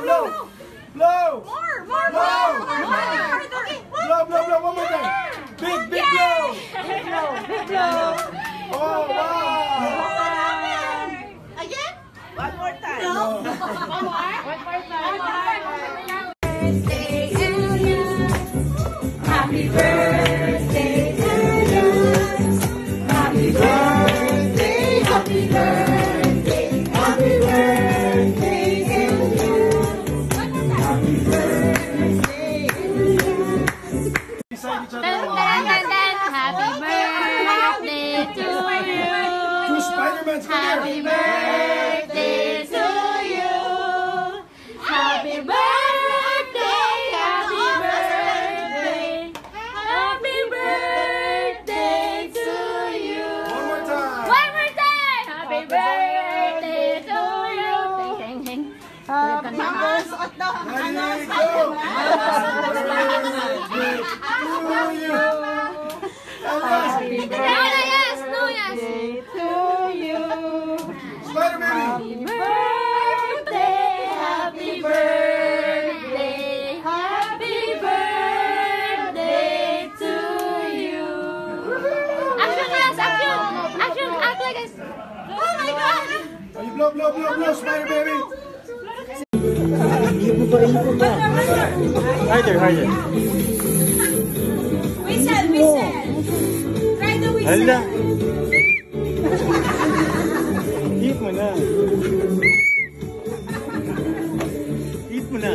No! No! No! No! No! No! No! No! No! No! One more time. Big, big blow. Oh. Again? One more time. No. One more? Time. One more time. Happy birthday. Come Happy here. birthday to you. Happy birthday, happy birthday. Happy birthday to you. One more time. One more time. Happy birthday to you. Heng, heng, heng. Happy birthday! Suot daw Blow, blow, blow, blow, Spider-Baby. Harder, harder. Whistle, whistle. Try the whistle. Hala. Hit mo na. Hit mo na.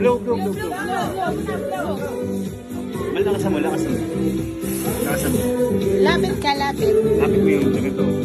Blow, blow, blow, blow. Malakasan mo, lakasan mo. Lakasan mo. Lapit ka, lapit. Lapit mo yung ganito.